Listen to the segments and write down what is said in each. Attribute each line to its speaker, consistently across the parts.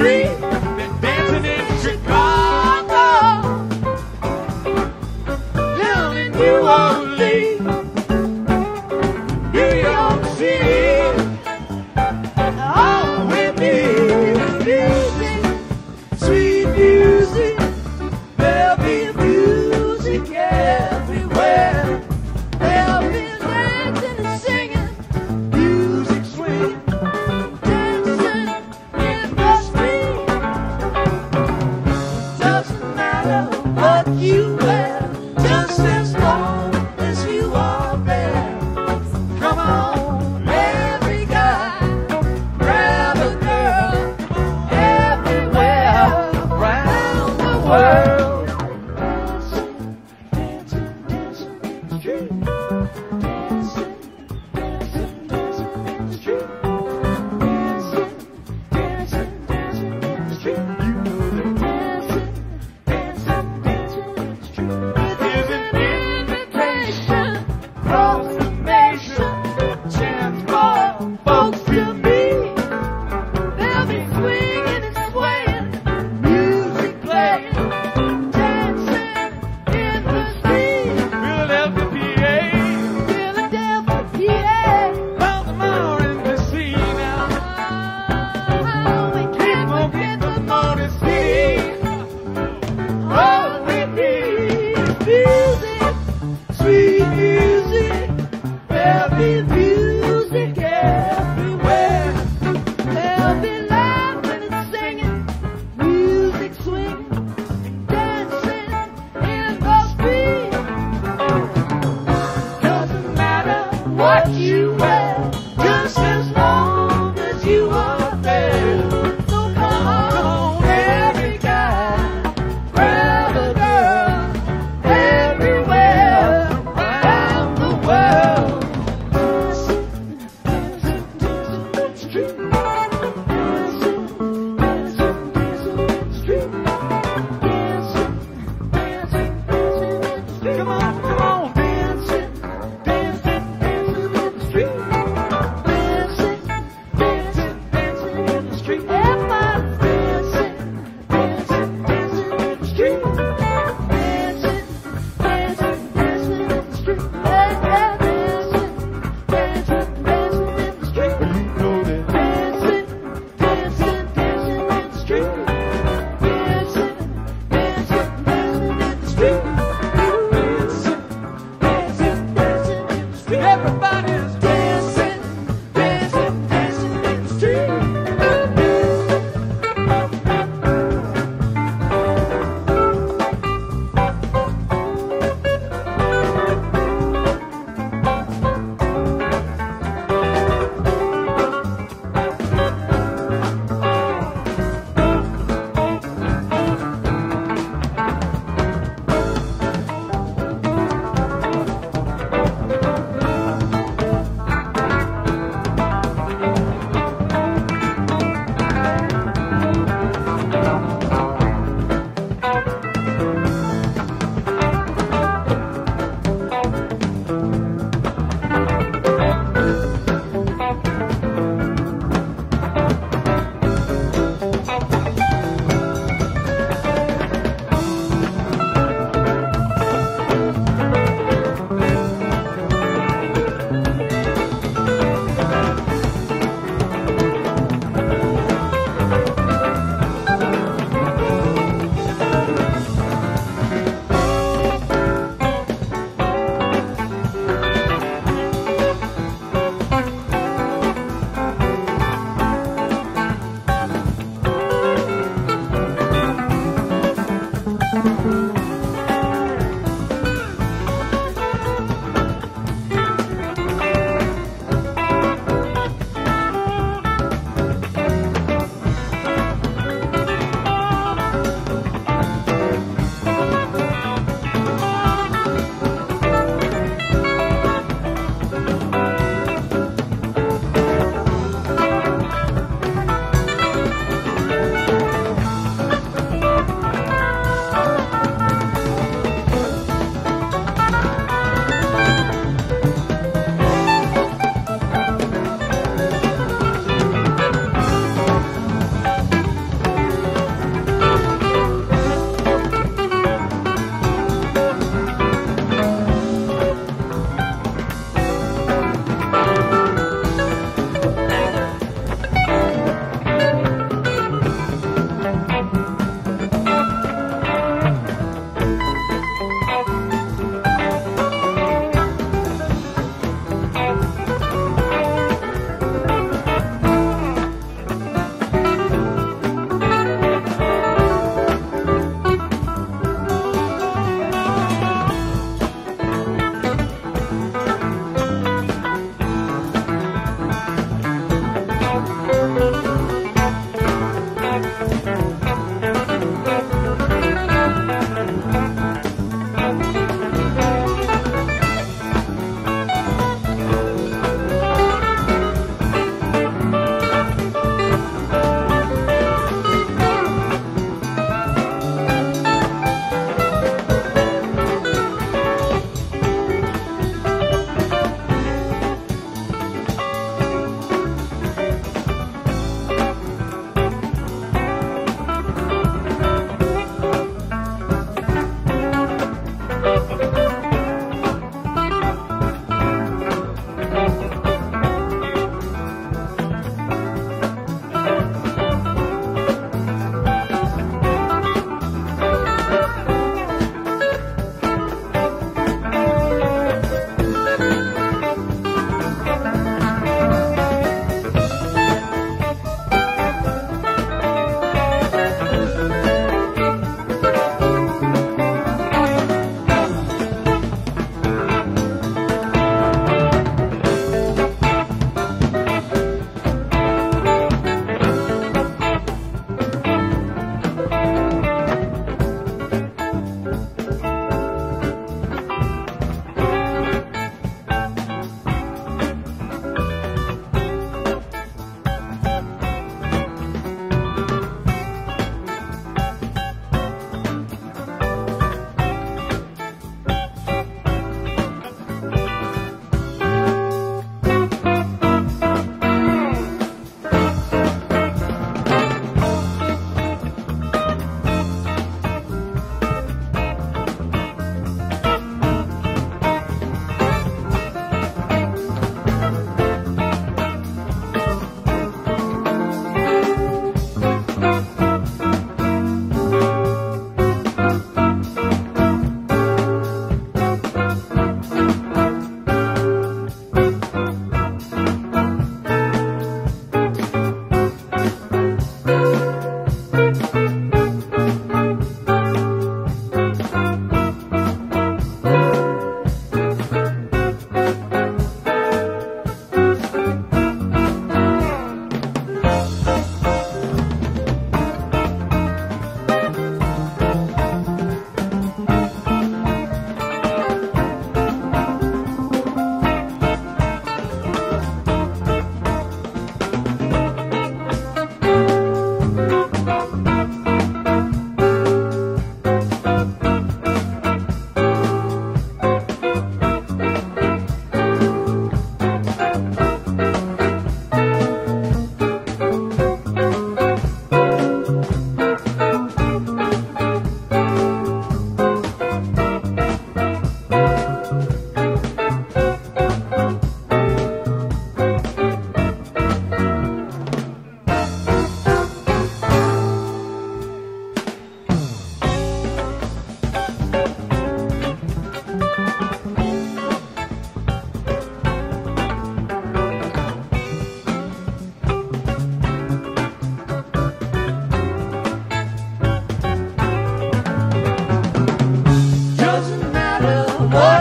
Speaker 1: street. World. You.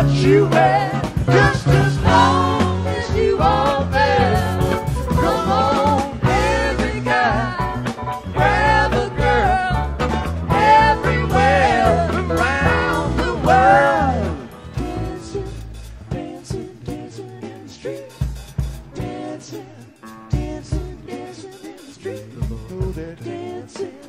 Speaker 1: you wear, just as long as you are there. Come on, every guy, girl, everywhere around the world. Dancing, dancing, dancing in the street. Dancing, dancing, dancing in the street. Oh, they're dancing.